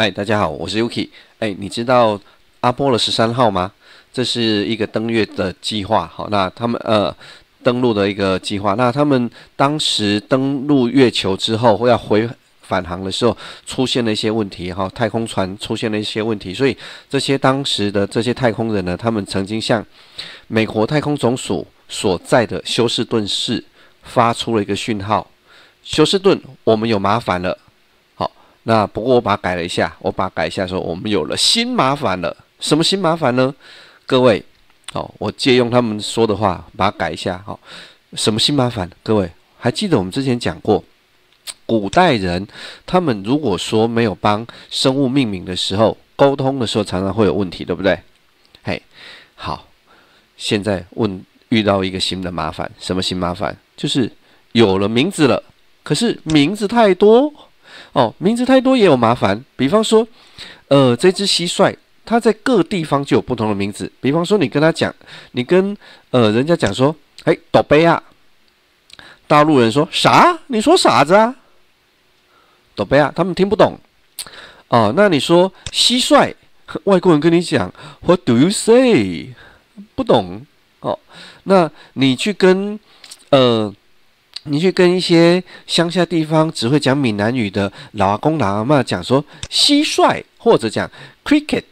嗨，大家好，我是 Yuki。哎，你知道阿波罗十三号吗？这是一个登月的计划。好，那他们呃登陆的一个计划。那他们当时登陆月球之后，要回返航的时候，出现了一些问题。哈，太空船出现了一些问题，所以这些当时的这些太空人呢，他们曾经向美国太空总署所在的休斯顿市发出了一个讯号：休斯顿，我们有麻烦了。那不过我把它改了一下，我把它改一下，说我们有了新麻烦了。什么新麻烦呢？各位，哦，我借用他们说的话，把它改一下。好，什么新麻烦？各位还记得我们之前讲过，古代人他们如果说没有帮生物命名的时候，沟通的时候常常会有问题，对不对？嘿，好，现在问遇到一个新的麻烦，什么新麻烦？就是有了名字了，可是名字太多。哦，名字太多也有麻烦。比方说，呃，这只蟋蟀，它在各地方就有不同的名字。比方说，你跟他讲，你跟呃人家讲说，哎，斗杯啊，大陆人说啥？你说傻子啊？斗杯啊，他们听不懂。哦，那你说蟋蟀，外国人跟你讲，What do you say？不懂。哦，那你去跟呃。你去跟一些乡下地方只会讲闽南语的老阿公、老阿妈讲说蟋蟀，或者讲 cricket，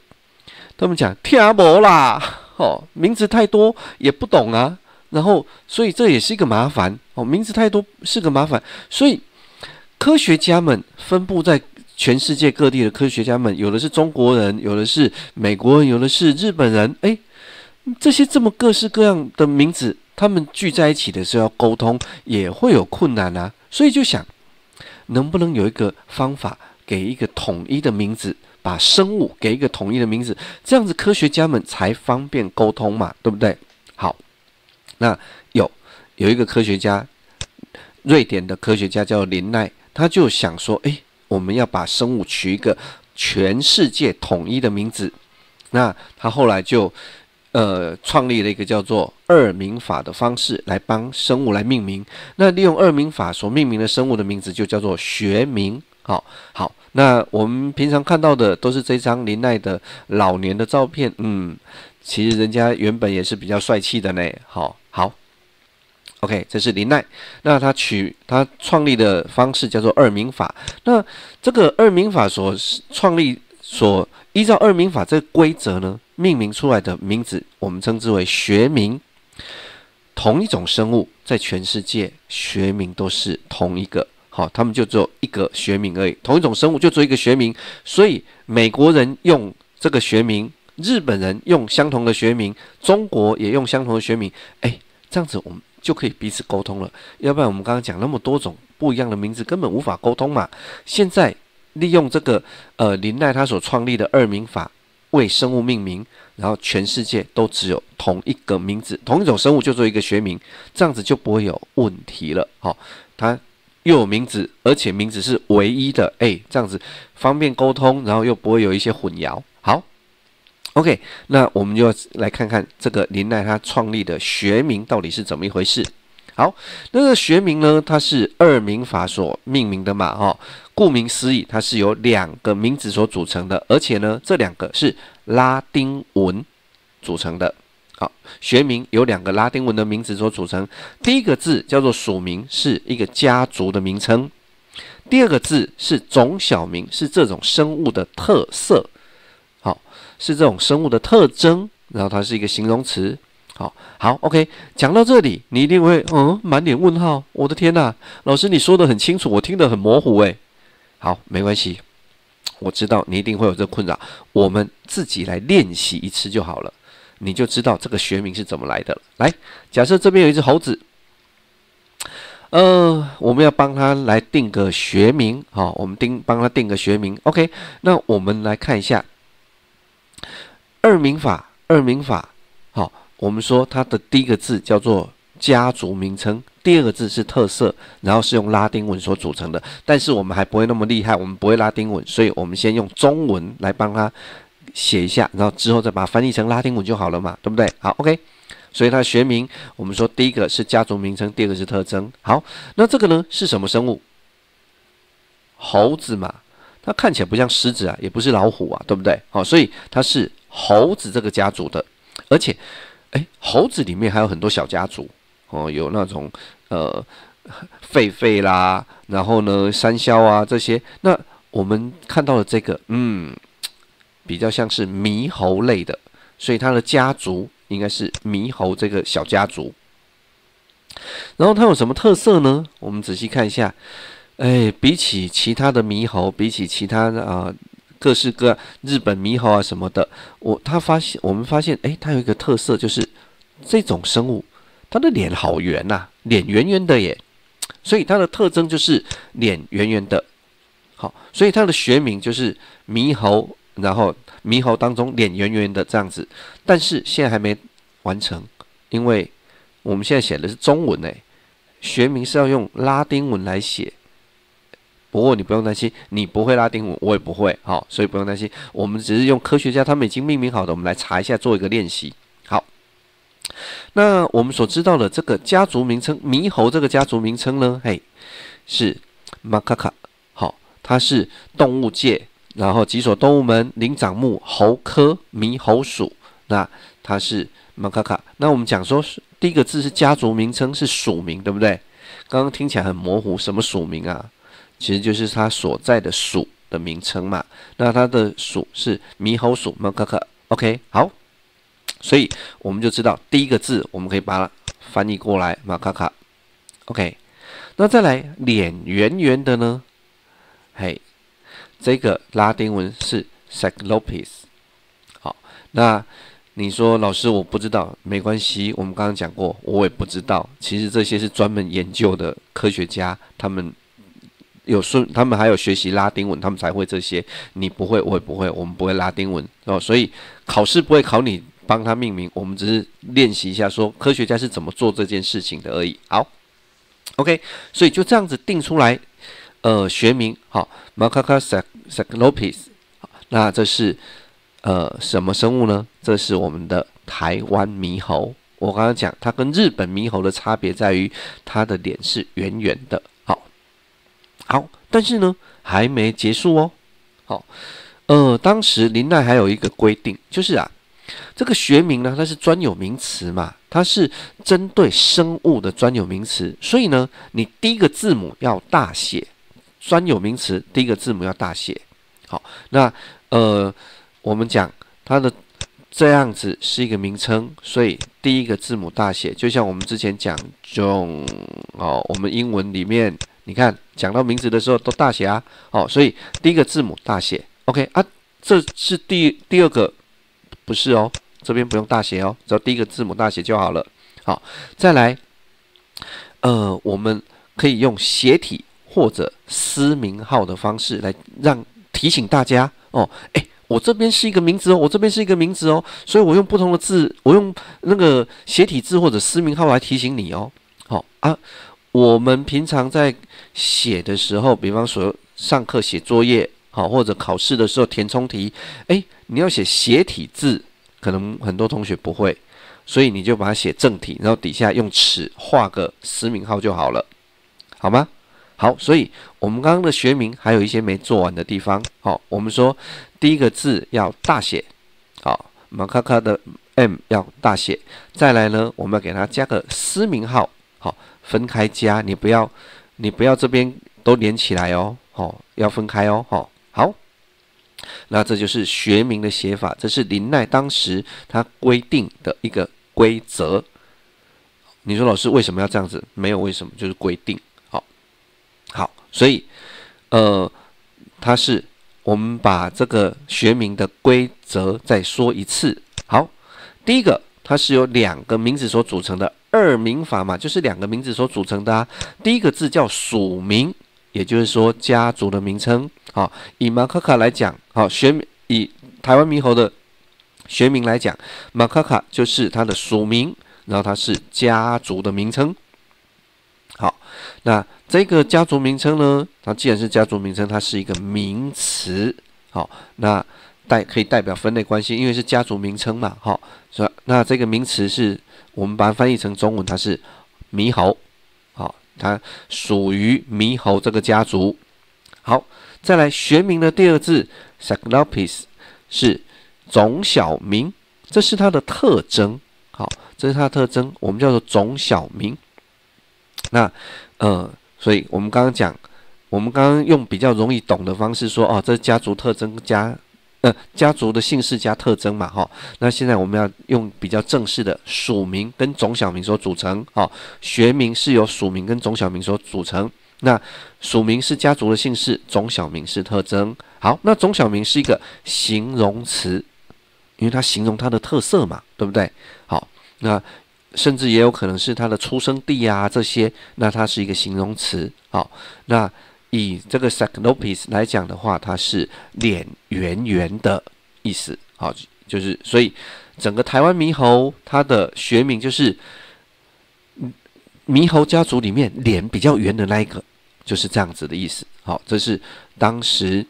他们讲听不啦，哦，名字太多也不懂啊。然后，所以这也是一个麻烦哦，名字太多是个麻烦。所以科学家们分布在全世界各地的科学家们，有的是中国人，有的是美国人，有的是日本人。诶，这些这么各式各样的名字。他们聚在一起的时候要沟通也会有困难啊，所以就想能不能有一个方法给一个统一的名字，把生物给一个统一的名字，这样子科学家们才方便沟通嘛，对不对？好，那有有一个科学家，瑞典的科学家叫林奈，他就想说，诶，我们要把生物取一个全世界统一的名字，那他后来就。呃，创立了一个叫做二名法的方式来帮生物来命名。那利用二名法所命名的生物的名字就叫做学名。好，好，那我们平常看到的都是这张林奈的老年的照片。嗯，其实人家原本也是比较帅气的呢。好，好，OK，这是林奈。那他取他创立的方式叫做二名法。那这个二名法所创立所依照二名法这个规则呢？命名出来的名字，我们称之为学名。同一种生物在全世界学名都是同一个，好，他们就只有一个学名而已。同一种生物就做一个学名，所以美国人用这个学名，日本人用相同的学名，中国也用相同的学名。哎，这样子我们就可以彼此沟通了。要不然我们刚刚讲那么多种不一样的名字，根本无法沟通嘛。现在利用这个呃林奈他所创立的二名法。为生物命名，然后全世界都只有同一个名字，同一种生物就做一个学名，这样子就不会有问题了。好，它又有名字，而且名字是唯一的，哎，这样子方便沟通，然后又不会有一些混淆。好，OK，那我们就要来看看这个林奈他创立的学名到底是怎么一回事。好，那个学名呢？它是二名法所命名的嘛？哈，顾名思义，它是由两个名字所组成的，而且呢，这两个是拉丁文组成的。好，学名有两个拉丁文的名字所组成。第一个字叫做属名，是一个家族的名称；第二个字是种小名，是这种生物的特色。好，是这种生物的特征，然后它是一个形容词。好好，OK，讲到这里，你一定会嗯满脸问号。我的天呐，老师你说的很清楚，我听得很模糊诶。好，没关系，我知道你一定会有这困扰，我们自己来练习一次就好了，你就知道这个学名是怎么来的了。来，假设这边有一只猴子，呃，我们要帮他来定个学名，好，我们定帮他定个学名，OK。那我们来看一下二名法，二名法。我们说它的第一个字叫做家族名称，第二个字是特色，然后是用拉丁文所组成的。但是我们还不会那么厉害，我们不会拉丁文，所以我们先用中文来帮他写一下，然后之后再把它翻译成拉丁文就好了嘛，对不对？好，OK。所以它学名，我们说第一个是家族名称，第二个是特征。好，那这个呢是什么生物？猴子嘛。它看起来不像狮子啊，也不是老虎啊，对不对？好，所以它是猴子这个家族的，而且，哎，猴子里面还有很多小家族哦，有那种呃狒狒啦，然后呢山魈啊这些。那我们看到的这个，嗯，比较像是猕猴类的，所以它的家族应该是猕猴这个小家族。然后它有什么特色呢？我们仔细看一下，哎，比起其他的猕猴，比起其他的啊各式各日本猕猴啊什么的，我他发现我们发现，哎，它有一个特色，就是这种生物，它的脸好圆呐，脸圆圆的耶，所以它的特征就是脸圆圆的，好，所以它的学名就是猕猴，然后猕猴当中脸圆圆的这样子，但是现在还没完成，因为。我们现在写的是中文诶，学名是要用拉丁文来写。不过你不用担心，你不会拉丁文，我也不会，好，所以不用担心。我们只是用科学家他们已经命名好的，我们来查一下，做一个练习。好，那我们所知道的这个家族名称，猕猴这个家族名称呢，嘿，是马卡卡，好，它是动物界，然后几所动物门灵长目猴科猕猴属，那它是马卡卡。那我们讲说。第一个字是家族名称，是属名，对不对？刚刚听起来很模糊，什么属名啊？其实就是它所在的属的名称嘛。那它的属是猕猴属，马卡卡。OK，好，所以我们就知道第一个字，我们可以把它翻译过来，马卡卡。OK，那再来脸圆圆的呢？嘿，这个拉丁文是 Cyclopes。好，那。你说老师我不知道，没关系，我们刚刚讲过，我也不知道。其实这些是专门研究的科学家，他们有顺，他们还有学习拉丁文，他们才会这些。你不会，我也不会，我们不会拉丁文哦，所以考试不会考你帮他命名，我们只是练习一下，说科学家是怎么做这件事情的而已。好，OK，所以就这样子定出来，呃，学名好，Macaca cyclopes，那这是。呃，什么生物呢？这是我们的台湾猕猴。我刚刚讲，它跟日本猕猴的差别在于，它的脸是圆圆的。好，但是呢，还没结束哦。好，呃，当时林奈还有一个规定，就是啊，这个学名呢，它是专有名词嘛，它是针对生物的专有名词，所以呢，你第一个字母要大写，专有名词第一个字母要大写。好，那呃。我们讲它的这样子是一个名称，所以第一个字母大写，就像我们之前讲 John 哦，我们英文里面你看讲到名字的时候都大写啊，哦，所以第一个字母大写，OK 啊，这是第第二个不是哦，这边不用大写哦，只要第一个字母大写就好了。好，再来，呃，我们可以用斜体或者私名号的方式来让提醒大家哦，哎。我这边是一个名字哦，我这边是一个名字哦，所以我用不同的字，我用那个斜体字或者私名号来提醒你哦。好啊，我们平常在写的时候，比方说上课写作业，好或者考试的时候填充题，哎，你要写斜体字，可能很多同学不会，所以你就把它写正体，然后底下用尺画个私名号就好了，好吗？好，所以我们刚刚的学名还有一些没做完的地方。好，我们说第一个字要大写，好，马卡卡的 M 要大写。再来呢，我们要给它加个私名号，分开加，你不要，你不要这边都连起来哦，好，要分开哦，好，好，那这就是学名的写法，这是林奈当时他规定的一个规则。你说老师为什么要这样子？没有为什么，就是规定。好，所以，呃，它是我们把这个学名的规则再说一次。好，第一个，它是由两个名字所组成的二名法嘛，就是两个名字所组成的啊。第一个字叫属名，也就是说家族的名称。好，以马卡卡来讲，好学名以台湾猕猴的学名来讲，马卡卡就是它的属名，然后它是家族的名称。好，那这个家族名称呢？它既然是家族名称，它是一个名词。好，那代可以代表分类关系，因为是家族名称嘛。好，是吧？那这个名词是我们把它翻译成中文，它是猕猴。好，它属于猕猴这个家族。好，再来学名的第二字 Cyclopes 是种小名，这是它的特征。好，这是它的特征，我们叫做种小名。那呃，所以我们刚刚讲，我们刚刚用比较容易懂的方式说，哦，这家族特征加家族的姓氏加特征嘛，哈。那现在我们要用比较正式的属名跟种小名所组成，哦，学名是由属名跟种小名所组成。那属名是家族的姓氏，种小名是特征。好，那种小名是一个形容词，因为它形容它的特色嘛，对不对？好，那甚至也有可能是它的出生地啊，这些，那它是一个形容词。好，那以这个 Cyclopes 来讲的话，它是脸圆圆的意思。好，就是所以整个台湾猕猴它的学名就是猕猴家族里面脸比较圆的那一个。就是这样子的意思。好，这是当时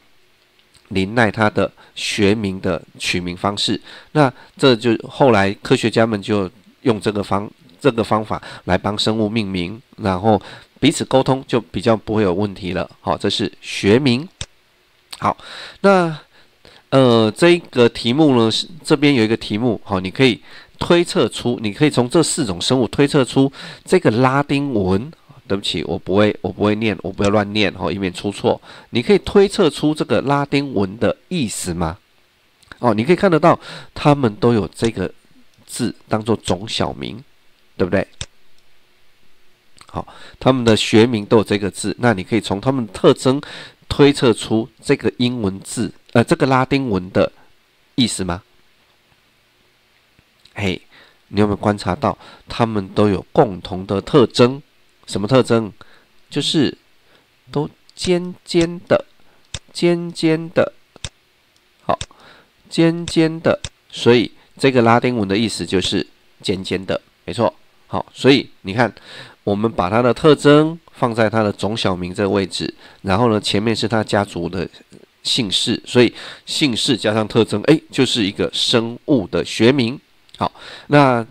林奈他的学名的取名方式。那这就后来科学家们就用这个方这个方法来帮生物命名，然后彼此沟通就比较不会有问题了。好，这是学名。好，那呃这一个题目呢是这边有一个题目，好，你可以推测出，你可以从这四种生物推测出这个拉丁文。对不起，我不会，我不会念，我不要乱念哦，以免出错。你可以推测出这个拉丁文的意思吗？哦，你可以看得到，他们都有这个字当做种小名，对不对？好，他们的学名都有这个字，那你可以从他们的特征推测出这个英文字，呃，这个拉丁文的意思吗？嘿，你有没有观察到，他们都有共同的特征？什么特征？就是都尖尖的，尖尖的，好，尖尖的。所以这个拉丁文的意思就是尖尖的，没错。好，所以你看，我们把它的特征放在它的总小名这个位置，然后呢，前面是它家族的姓氏，所以姓氏加上特征，哎，就是一个生物的学名。好，那。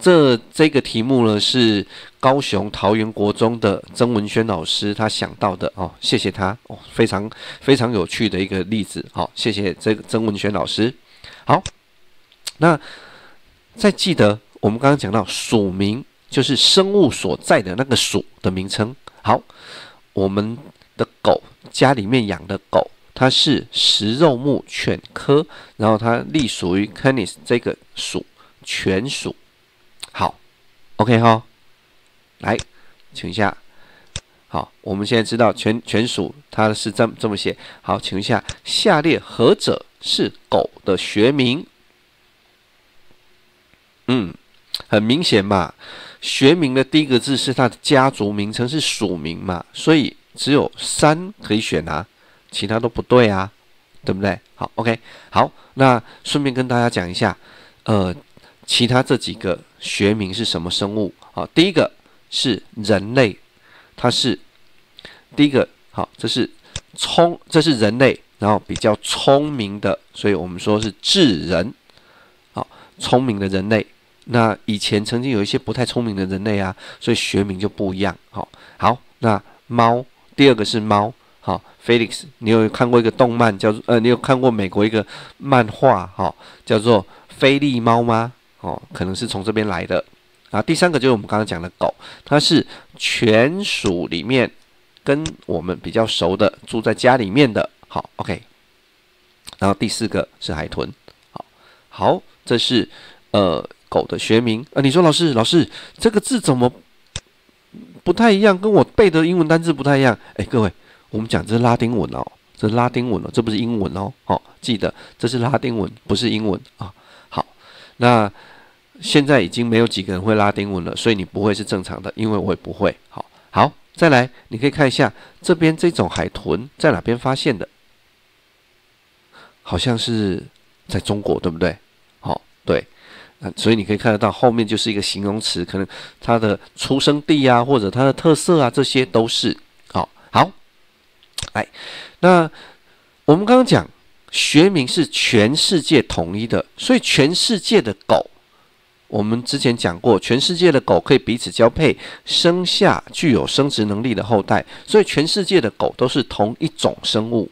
这这个题目呢是高雄桃园国中的曾文轩老师他想到的哦，谢谢他哦，非常非常有趣的一个例子，好，谢谢这个曾文轩老师。好，那再记得我们刚刚讲到署名就是生物所在的那个属的名称。好，我们的狗家里面养的狗，它是食肉目犬科，然后它隶属于 Canis 这个属犬属。好，OK 哈，来，请一下。好，我们现在知道犬犬属它是这么这么写。好，请一下，下列何者是狗的学名？嗯，很明显嘛，学名的第一个字是它的家族名称是属名嘛，所以只有三可以选啊，其他都不对啊，对不对？好，OK，好，那顺便跟大家讲一下，呃。其他这几个学名是什么生物？好，第一个是人类，它是第一个。好，这是聪，这是人类，然后比较聪明的，所以我们说是智人。好，聪明的人类。那以前曾经有一些不太聪明的人类啊，所以学名就不一样。好，好，那猫，第二个是猫。好，Felix，你有看过一个动漫叫做呃，你有看过美国一个漫画哈，叫做《菲利猫》吗？哦，可能是从这边来的啊。第三个就是我们刚刚讲的狗，它是犬属里面跟我们比较熟的，住在家里面的。好，OK。然后第四个是海豚。好，好，这是呃狗的学名。啊，你说老师，老师这个字怎么不太一样？跟我背的英文单字不太一样。哎，各位，我们讲这是拉丁文哦，这是拉丁文哦，这不是英文哦。好，记得这是拉丁文，不是英文啊。好，那。现在已经没有几个人会拉丁文了，所以你不会是正常的，因为我也不会。好，好，再来，你可以看一下这边这种海豚在哪边发现的，好像是在中国，对不对？好，对，所以你可以看得到后面就是一个形容词，可能它的出生地啊，或者它的特色啊，这些都是。好，好，来，那我们刚刚讲学名是全世界统一的，所以全世界的狗。我们之前讲过，全世界的狗可以彼此交配，生下具有生殖能力的后代，所以全世界的狗都是同一种生物。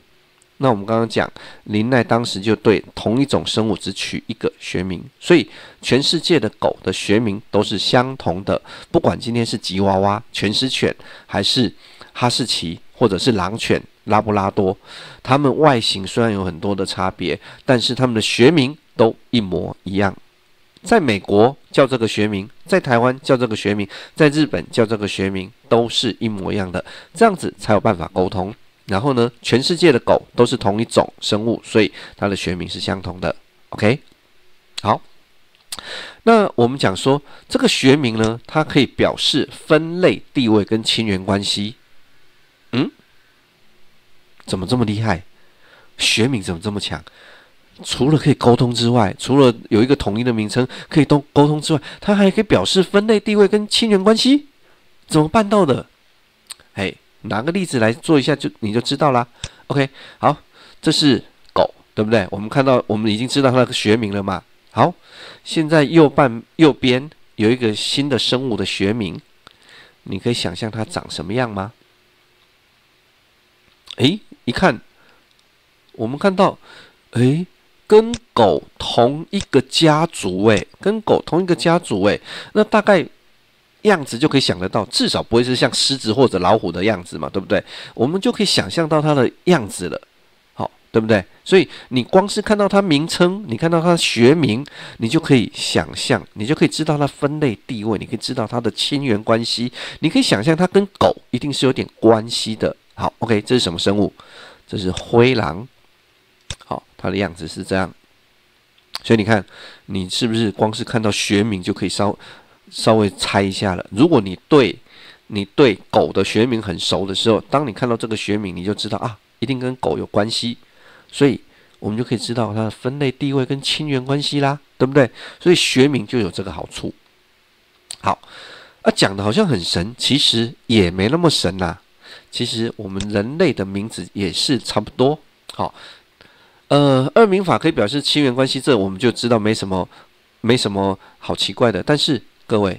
那我们刚刚讲，林奈当时就对同一种生物只取一个学名，所以全世界的狗的学名都是相同的。不管今天是吉娃娃、全狮犬，还是哈士奇，或者是狼犬、拉布拉多，它们外形虽然有很多的差别，但是它们的学名都一模一样。在美国叫这个学名，在台湾叫这个学名，在日本叫这个学名，都是一模一样的。这样子才有办法沟通。然后呢，全世界的狗都是同一种生物，所以它的学名是相同的。OK，好，那我们讲说这个学名呢，它可以表示分类地位跟亲缘关系。嗯，怎么这么厉害？学名怎么这么强？除了可以沟通之外，除了有一个统一的名称可以都沟通之外，它还可以表示分类地位跟亲缘关系。怎么办到的？拿个例子来做一下，就你就知道啦。OK，好，这是狗，对不对？我们看到，我们已经知道它的学名了嘛。好，现在右半右边有一个新的生物的学名，你可以想象它长什么样吗？诶，一看，我们看到，诶，跟狗同一个家族，诶，跟狗同一个家族，诶，那大概。样子就可以想得到，至少不会是像狮子或者老虎的样子嘛，对不对？我们就可以想象到它的样子了，好，对不对？所以你光是看到它名称，你看到它学名，你就可以想象，你就可以知道它分类地位，你可以知道它的亲缘关系，你可以想象它跟狗一定是有点关系的。好，OK，这是什么生物？这是灰狼。好，它的样子是这样。所以你看，你是不是光是看到学名就可以稍？稍微猜一下了。如果你对你对狗的学名很熟的时候，当你看到这个学名，你就知道啊，一定跟狗有关系。所以我们就可以知道它的分类地位跟亲缘关系啦，对不对？所以学名就有这个好处。好，啊，讲的好像很神，其实也没那么神呐。其实我们人类的名字也是差不多。好，呃，二名法可以表示亲缘关系，这我们就知道没什么没什么好奇怪的。但是各位，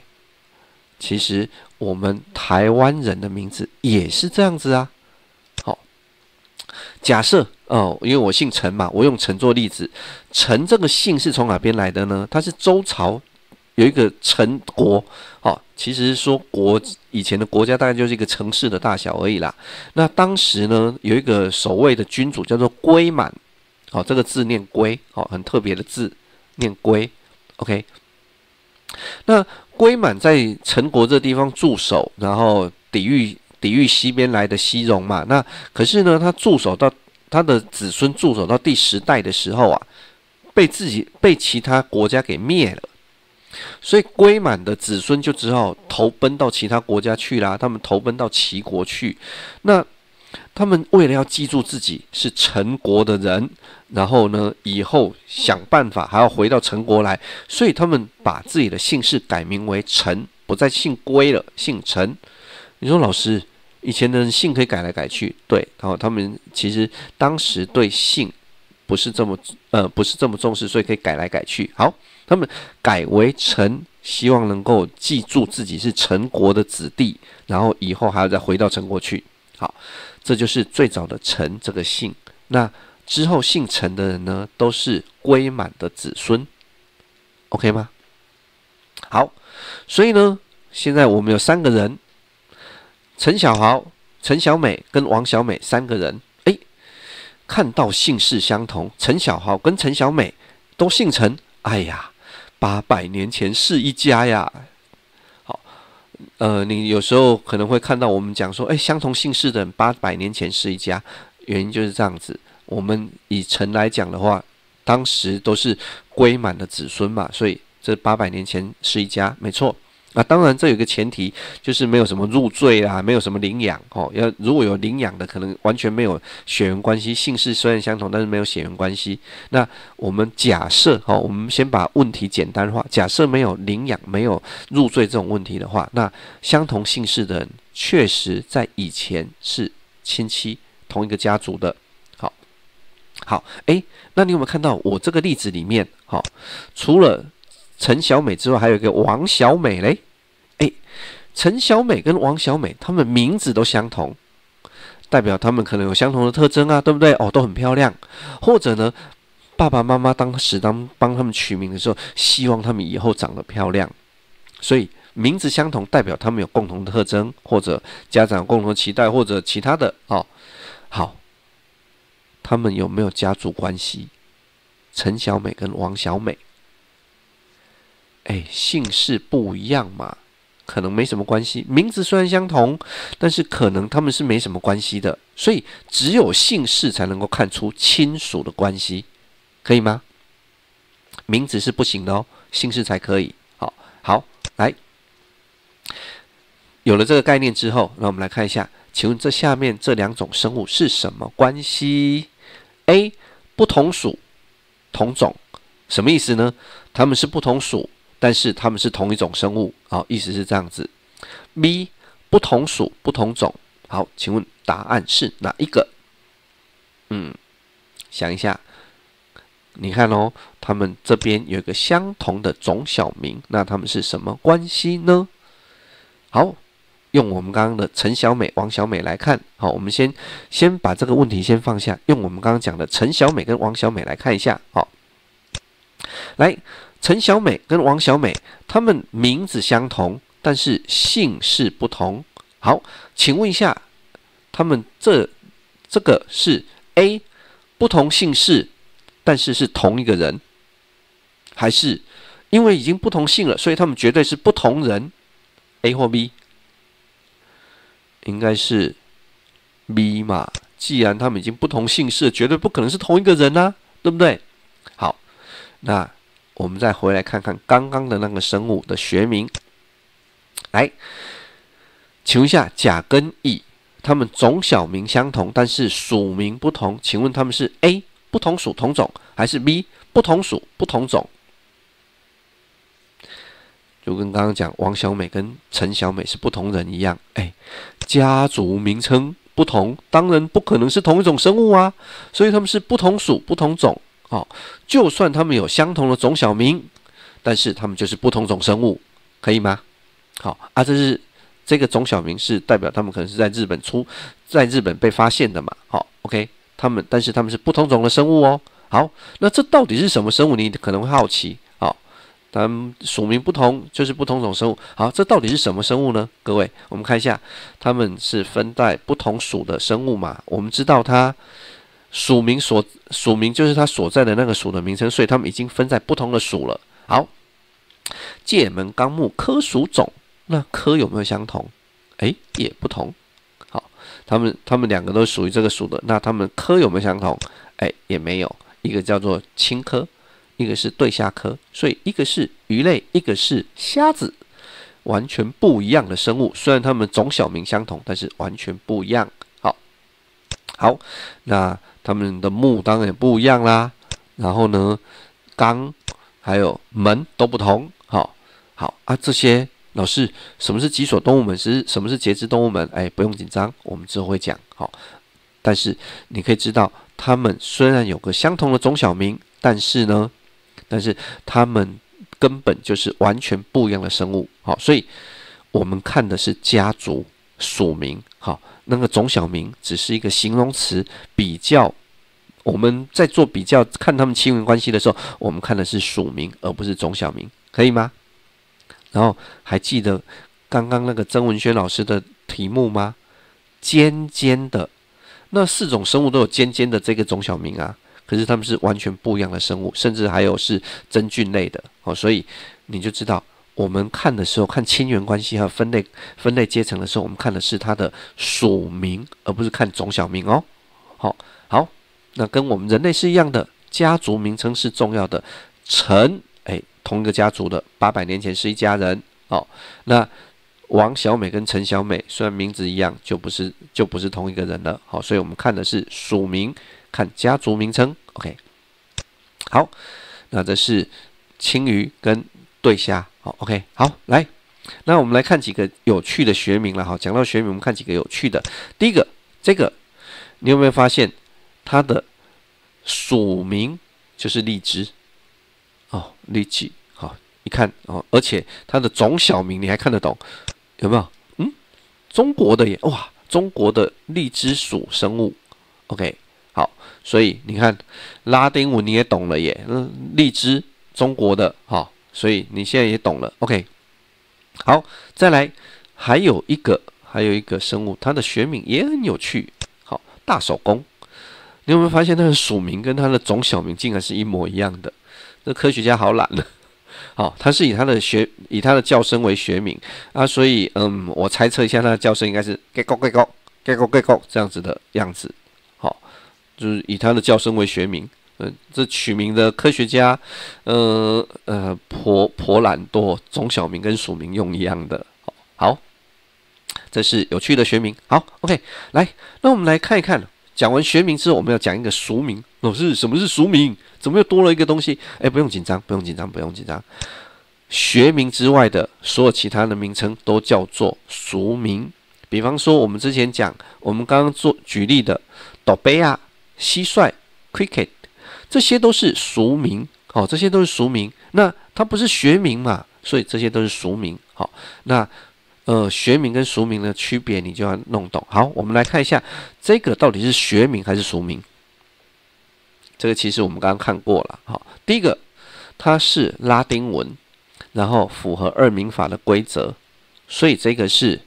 其实我们台湾人的名字也是这样子啊。好，假设哦，因为我姓陈嘛，我用陈做例子。陈这个姓是从哪边来的呢？它是周朝有一个陈国。哦，其实说国以前的国家大概就是一个城市的大小而已啦。那当时呢，有一个守卫的君主叫做归满。好，这个字念归，好，很特别的字，念归。OK，那。归满在陈国这地方驻守，然后抵御抵御西边来的西戎嘛。那可是呢，他驻守到他的子孙驻守到第十代的时候啊，被自己被其他国家给灭了，所以归满的子孙就只好投奔到其他国家去啦。他们投奔到齐国去，那。他们为了要记住自己是陈国的人，然后呢，以后想办法还要回到陈国来，所以他们把自己的姓氏改名为陈，不再姓归了，姓陈。你说老师，以前的人姓可以改来改去，对，然后他们其实当时对姓不是这么呃不是这么重视，所以可以改来改去。好，他们改为陈，希望能够记住自己是陈国的子弟，然后以后还要再回到陈国去。好。这就是最早的陈这个姓，那之后姓陈的人呢，都是归满的子孙，OK 吗？好，所以呢，现在我们有三个人，陈小豪、陈小美跟王小美三个人，哎，看到姓氏相同，陈小豪跟陈小美都姓陈，哎呀，八百年前是一家呀。呃，你有时候可能会看到我们讲说，哎，相同姓氏的人八百年前是一家，原因就是这样子。我们以陈来讲的话，当时都是归满的子孙嘛，所以这八百年前是一家，没错。那当然，这有个前提，就是没有什么入赘啊，没有什么领养哦。要如果有领养的，可能完全没有血缘关系，姓氏虽然相同，但是没有血缘关系。那我们假设哦，我们先把问题简单化，假设没有领养、没有入赘这种问题的话，那相同姓氏的人确实在以前是亲戚，同一个家族的。好，好，诶，那你有没有看到我这个例子里面？好，除了陈小美之外，还有一个王小美嘞。哎，陈小美跟王小美，她们名字都相同，代表她们可能有相同的特征啊，对不对？哦，都很漂亮。或者呢，爸爸妈妈当时当帮他们取名的时候，希望他们以后长得漂亮，所以名字相同，代表他们有共同的特征，或者家长共同期待，或者其他的哦。好，他们有没有家族关系？陈小美跟王小美，哎，姓氏不一样嘛，可能没什么关系。名字虽然相同，但是可能他们是没什么关系的。所以只有姓氏才能够看出亲属的关系，可以吗？名字是不行的哦，姓氏才可以。好，好，来，有了这个概念之后，那我们来看一下。请问这下面这两种生物是什么关系？A. 不同属同种，什么意思呢？它们是不同属，但是它们是同一种生物。好，意思是这样子。B. 不同属不同种。好，请问答案是哪一个？嗯，想一下。你看哦，它们这边有一个相同的种小名，那它们是什么关系呢？好。用我们刚刚的陈小美、王小美来看，好，我们先先把这个问题先放下，用我们刚刚讲的陈小美跟王小美来看一下，好，来，陈小美跟王小美，他们名字相同，但是姓氏不同，好，请问一下，他们这这个是 A 不同姓氏，但是是同一个人，还是因为已经不同姓了，所以他们绝对是不同人？A 或 B？应该是 B 嘛？既然他们已经不同姓氏，绝对不可能是同一个人呐，对不对？好，那我们再回来看看刚刚的那个生物的学名。来，请问一下，甲跟乙，它们种小名相同，但是属名不同。请问他们是 A 不同属同种，还是 B 不同属不同种？就跟刚刚讲王小美跟陈小美是不同人一样，哎，家族名称不同，当然不可能是同一种生物啊，所以他们是不同属不同种。哦，就算他们有相同的种小名，但是他们就是不同种生物，可以吗？好啊，这是这个种小名是代表他们可能是在日本出，在日本被发现的嘛？好，OK，他们但是他们是不同种的生物哦。好，那这到底是什么生物？你可能会好奇。好它们属名不同，就是不同种生物。好，这到底是什么生物呢？各位，我们看一下，它们是分在不同属的生物嘛？我们知道它属名所属名就是它所在的那个属的名称，所以它们已经分在不同的属了。好，界门纲目科属种，那科有没有相同？诶，也不同。好，它们它们两个都属于这个属的，那它们科有没有相同？诶，也没有。一个叫做青科。一个是对虾科，所以一个是鱼类，一个是虾子，完全不一样的生物。虽然它们种小名相同，但是完全不一样。好，好，那它们的目当然也不一样啦。然后呢，纲还有门都不同。好，好啊，这些老师，什么是脊索动物门？是什么是节肢动物门？哎，不用紧张，我们之后会讲。好，但是你可以知道，它们虽然有个相同的种小名，但是呢。但是它们根本就是完全不一样的生物，好，所以我们看的是家族属名，好，那个种小名只是一个形容词，比较我们在做比较看他们亲缘关系的时候，我们看的是属名而不是种小名，可以吗？然后还记得刚刚那个曾文轩老师的题目吗？尖尖的那四种生物都有尖尖的这个种小名啊。可是它们是完全不一样的生物，甚至还有是真菌类的哦，所以你就知道，我们看的时候看亲缘关系和分类分类阶层的时候，我们看的是它的属名，而不是看总小名哦。好，好，那跟我们人类是一样的，家族名称是重要的。陈，哎，同一个家族的，八百年前是一家人哦。那王小美跟陈小美虽然名字一样，就不是就不是同一个人了。好，所以我们看的是属名。看家族名称，OK，好，那这是青鱼跟对虾，好，OK，好，来，那我们来看几个有趣的学名了，哈，讲到学名，我们看几个有趣的。第一个，这个你有没有发现它的属名就是荔枝？哦，荔枝，好，一看哦，而且它的种小名你还看得懂，有没有？嗯，中国的耶，哇，中国的荔枝属生物。OK，好，所以你看拉丁文你也懂了耶，嗯，荔枝中国的，好，所以你现在也懂了。OK，好，再来还有一个还有一个生物，它的学名也很有趣，好，大手工。你有没有发现它的属名跟它的种小名竟然是一模一样的？这科学家好懒呢。好，它是以它的学以它的叫声为学名啊，所以嗯，我猜测一下它的叫声应该是 “gecko gecko gecko gecko” 这样子的样子。好，就是以它的叫声为学名。嗯，这取名的科学家，呃呃，颇颇懒惰，中小名跟署名用一样的。好，这是有趣的学名。好，OK，来，那我们来看一看。讲完学名之后，我们要讲一个俗名。老师，什么是俗名？怎么又多了一个东西？哎，不用紧张，不用紧张，不用紧张。学名之外的所有其他的名称都叫做俗名。比方说，我们之前讲，我们刚刚做举例的斗贝啊、蟋蟀、cricket，这些都是俗名。好，这些都是俗名。那它不是学名嘛？所以这些都是俗名。好，那。呃，学名跟俗名的区别，你就要弄懂。好，我们来看一下这个到底是学名还是俗名。这个其实我们刚刚看过了。好，第一个它是拉丁文，然后符合二名法的规则，所以这个是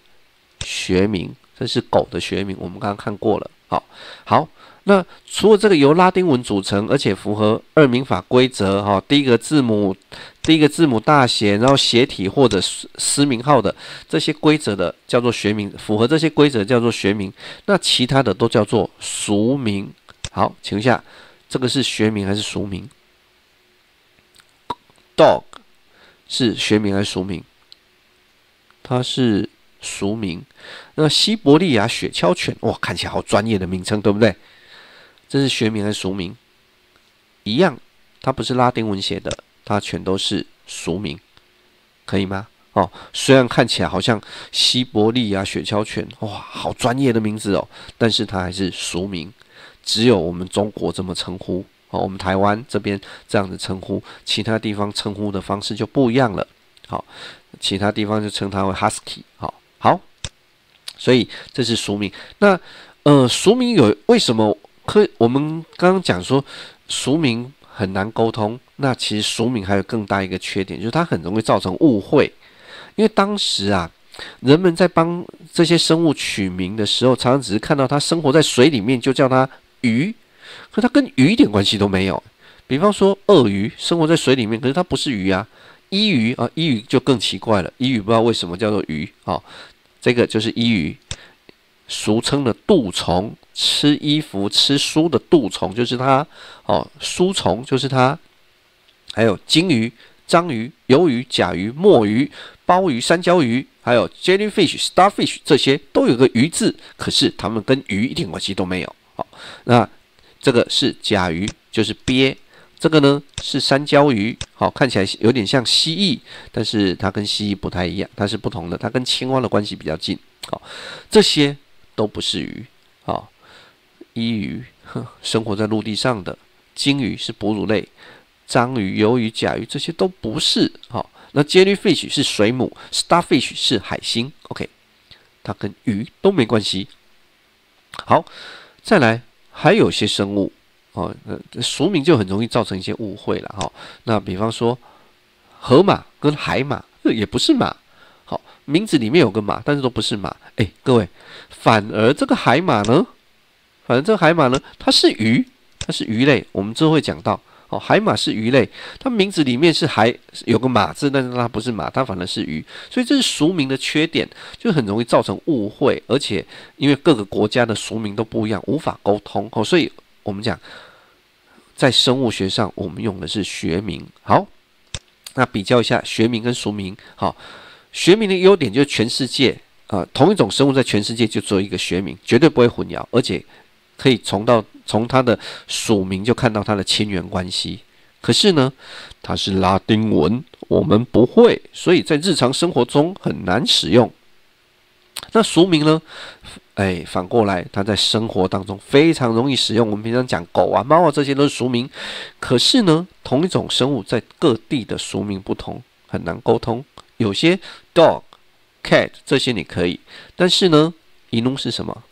学名，这是狗的学名，我们刚刚看过了。好，好。那除了这个由拉丁文组成，而且符合二名法规则，哈，第一个字母，第一个字母大写，然后斜体或者私名号的这些规则的叫做学名，符合这些规则叫做学名。那其他的都叫做俗名。好，请问一下，这个是学名还是俗名？Dog 是学名还是俗名？它是俗名。那西伯利亚雪橇犬，哇，看起来好专业的名称，对不对？这是学名还是俗名？一样，它不是拉丁文写的，它全都是俗名，可以吗？哦，虽然看起来好像西伯利亚雪橇犬，哇，好专业的名字哦，但是它还是俗名，只有我们中国这么称呼，哦，我们台湾这边这样子称呼，其他地方称呼的方式就不一样了。好，其他地方就称它为 husky。好，好，所以这是俗名。那呃，俗名有为什么？可我们刚刚讲说，俗名很难沟通。那其实俗名还有更大一个缺点，就是它很容易造成误会。因为当时啊，人们在帮这些生物取名的时候，常常只是看到它生活在水里面，就叫它鱼，可它跟鱼一点关系都没有。比方说，鳄鱼生活在水里面，可是它不是鱼啊。伊鱼啊，伊鱼就更奇怪了。伊鱼不知道为什么叫做鱼啊？这个就是伊鱼。俗称的蠹虫，吃衣服、吃书的蠹虫就是它哦。书虫就是它，还有金鱼、章鱼、鱿鱼、甲鱼、墨鱼、鲍鱼、三焦鱼，还有 jellyfish、starfish，这些都有个鱼字，可是它们跟鱼一点关系都没有。好，那这个是甲鱼，就是鳖。这个呢是三焦鱼，好，看起来有点像蜥蜴，但是它跟蜥蜴不太一样，它是不同的，它跟青蛙的关系比较近。好，这些。都不是鱼，伊鱼生活在陆地上的，鲸鱼是哺乳类，章鱼、鱿鱼、甲鱼这些都不是，好，那 jellyfish 是水母，starfish 是海星，OK，它跟鱼都没关系。好，再来还有些生物，哦，那俗名就很容易造成一些误会了，哈，那比方说河马跟海马，也不是马。好名字里面有个马，但是都不是马。哎，各位，反而这个海马呢？反正这个海马呢，它是鱼，它是鱼类。我们之后会讲到，哦，海马是鱼类，它名字里面是海有个马字，但是它不是马，它反而是鱼。所以这是俗名的缺点，就很容易造成误会。而且因为各个国家的俗名都不一样，无法沟通。哦，所以我们讲，在生物学上，我们用的是学名。好，那比较一下学名跟俗名。好。学名的优点就是全世界啊，同一种生物在全世界就只有一个学名，绝对不会混淆，而且可以从到从它的属名就看到它的亲缘关系。可是呢，它是拉丁文，我们不会，所以在日常生活中很难使用。那俗名呢？哎，反过来，它在生活当中非常容易使用。我们平常讲狗啊、猫啊，这些都是俗名。可是呢，同一种生物在各地的俗名不同。很难沟通。有些 dog、cat 这些你可以，但是呢，一怒是什么？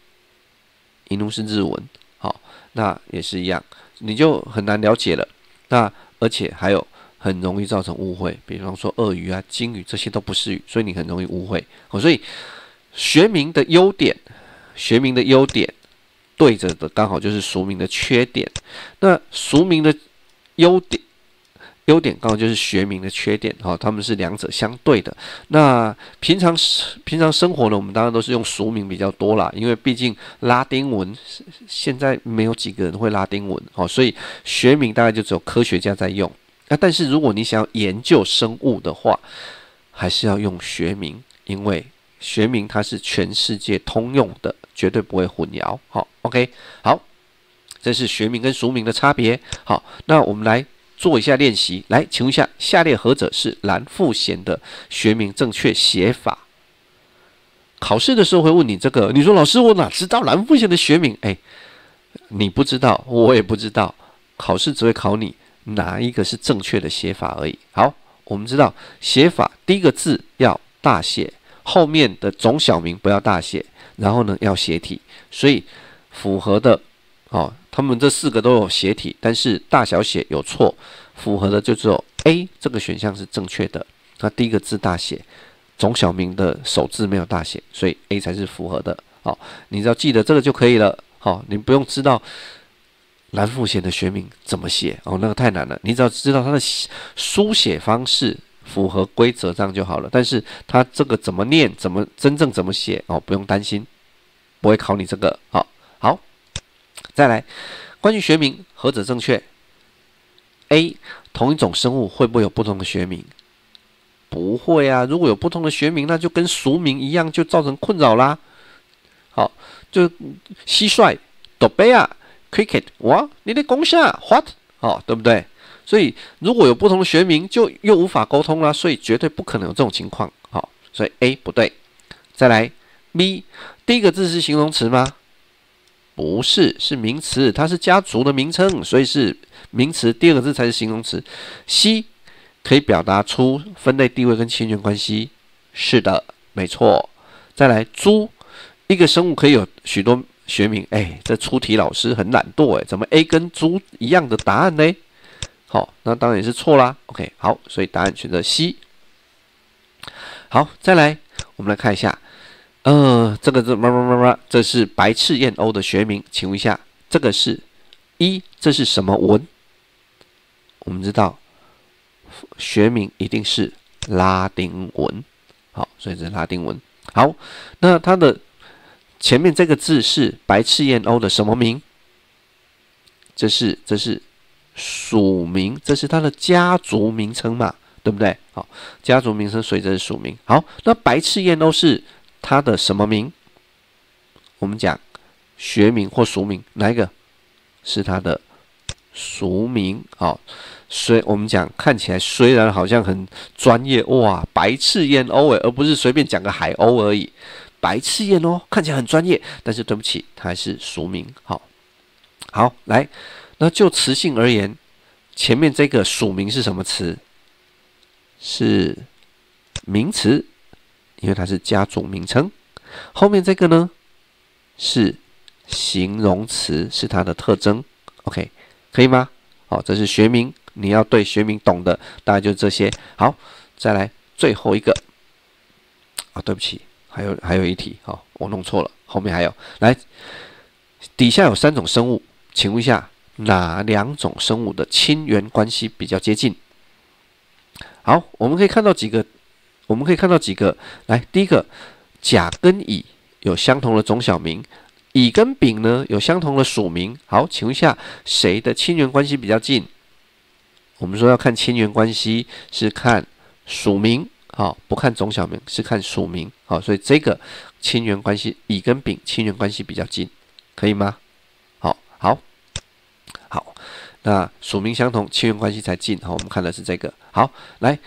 一怒是日文，好，那也是一样，你就很难了解了。那而且还有很容易造成误会，比方说鳄鱼啊、鲸鱼这些都不是鱼，所以你很容易误会。哦，所以学名的优点，学名的优点对着的刚好就是俗名的缺点。那俗名的优点。优点刚好就是学名的缺点，哈，他们是两者相对的。那平常平常生活呢，我们当然都是用俗名比较多啦，因为毕竟拉丁文现在没有几个人会拉丁文，哦，所以学名大概就只有科学家在用。那但是如果你想要研究生物的话，还是要用学名，因为学名它是全世界通用的，绝对不会混淆。好，OK，好，这是学名跟俗名的差别。好，那我们来。做一下练习，来，请问一下，下列何者是蓝富贤的学名正确写法？考试的时候会问你这个，你说老师，我哪知道蓝富贤的学名？哎，你不知道，我也不知道，考试只会考你哪一个是正确的写法而已。好，我们知道写法，第一个字要大写，后面的总小名不要大写，然后呢要斜体，所以符合的。哦，他们这四个都有斜体，但是大小写有错，符合的就只有 A 这个选项是正确的。那第一个字大写，总小名的首字没有大写，所以 A 才是符合的。好，你只要记得这个就可以了。好，你不用知道蓝富贤的学名怎么写哦，那个太难了。你只要知道他的书写方式符合规则，这样就好了。但是他这个怎么念，怎么真正怎么写哦，不用担心，不会考你这个。好。再来，关于学名何者正确？A，同一种生物会不会有不同的学名？不会啊，如果有不同的学名，那就跟俗名一样，就造成困扰啦。好，就蟋蟀、多贝啊、cricket，哇，你的功下 what？哦，对不对？所以如果有不同的学名，就又无法沟通啦，所以绝对不可能有这种情况。好，所以 A 不对。再来，B，第一个字是形容词吗？不是，是名词，它是家族的名称，所以是名词。第二个字才是形容词。C 可以表达出分类地位跟亲缘关系，是的，没错。再来，猪，一个生物可以有许多学名。哎，这出题老师很懒惰，哎，怎么 A 跟猪一样的答案呢？好，那当然也是错啦。OK，好，所以答案选择 C。好，再来，我们来看一下。呃，这个是嘛嘛嘛嘛，这是白翅燕鸥的学名，请问一下，这个是一，这是什么文？我们知道学名一定是拉丁文，好，所以这是拉丁文。好，那它的前面这个字是白翅燕鸥的什么名？这是这是属名，这是它的家族名称嘛，对不对？好，家族名称，所以这是属名。好，那白翅燕鸥是。它的什么名？我们讲学名或俗名，哪一个是它的俗名？好，虽我们讲看起来虽然好像很专业哇，白翅燕鸥诶，而不是随便讲个海鸥而已。白翅燕鸥看起来很专业，但是对不起，它还是俗名。好，好来，那就词性而言，前面这个署名是什么词？是名词。因为它是家族名称，后面这个呢是形容词，是它的特征。OK，可以吗？好，这是学名，你要对学名懂的，大概就这些。好，再来最后一个。啊，对不起，还有还有一题，好，我弄错了，后面还有。来，底下有三种生物，请问一下，哪两种生物的亲缘关系比较接近？好，我们可以看到几个。我们可以看到几个，来，第一个，甲跟乙有相同的总小名，乙跟丙呢有相同的属名。好，请问一下，谁的亲缘关系比较近？我们说要看亲缘关系是看属名，好，不看总小名，是看属名，好，所以这个亲缘关系，乙跟丙亲缘关系比较近，可以吗？好，好，好，那属名相同，亲缘关系才近。好，我们看的是这个。好，来。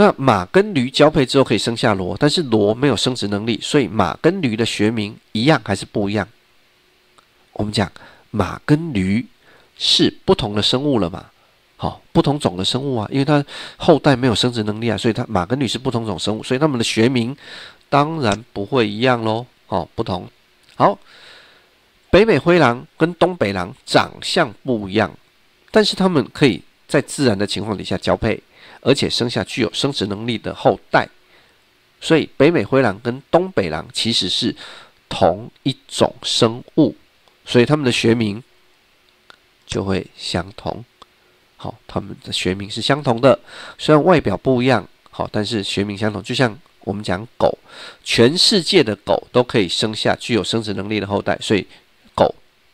那马跟驴交配之后可以生下骡，但是骡没有生殖能力，所以马跟驴的学名一样还是不一样？我们讲马跟驴是不同的生物了嘛？好，不同种的生物啊，因为它后代没有生殖能力啊，所以它马跟驴是不同种生物，所以它们的学名当然不会一样喽。哦，不同。好，北美灰狼跟东北狼长相不一样，但是它们可以在自然的情况底下交配，而且生下具有生殖能力的后代。所以，北美灰狼跟东北狼其实是同一种生物，所以它们的学名就会相同。好，它们的学名是相同的，虽然外表不一样，好，但是学名相同。就像我们讲狗，全世界的狗都可以生下具有生殖能力的后代，所以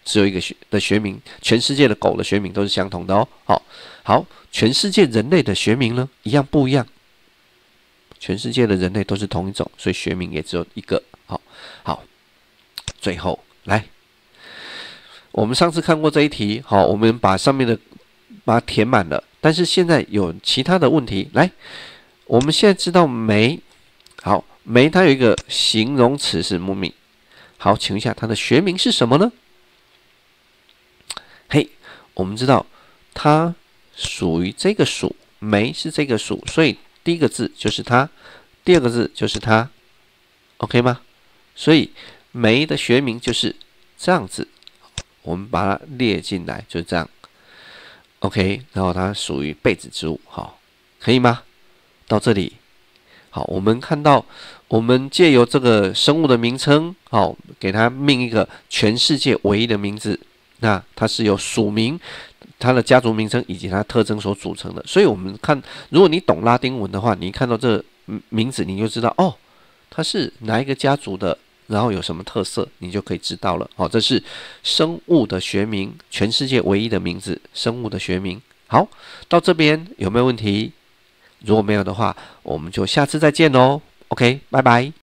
只有一个学的学名，全世界的狗的学名都是相同的哦。好，好，全世界人类的学名呢，一样不一样？全世界的人类都是同一种，所以学名也只有一个。好，好，最后来，我们上次看过这一题，好，我们把上面的把它填满了。但是现在有其他的问题，来，我们现在知道酶，好，酶它有一个形容词是木米，好，请问一下它的学名是什么呢？嘿，我们知道它属于这个属，酶是这个属，所以。第一个字就是它，第二个字就是它，OK 吗？所以酶的学名就是这样子，我们把它列进来，就是这样，OK。然后它属于被子植物，好，可以吗？到这里，好，我们看到，我们借由这个生物的名称，好，给它命一个全世界唯一的名字，那它是由属名。它的家族名称以及它特征所组成的，所以我们看，如果你懂拉丁文的话，你看到这名字，你就知道哦，它是哪一个家族的，然后有什么特色，你就可以知道了。哦，这是生物的学名，全世界唯一的名字，生物的学名。好，到这边有没有问题？如果没有的话，我们就下次再见喽。OK，拜拜。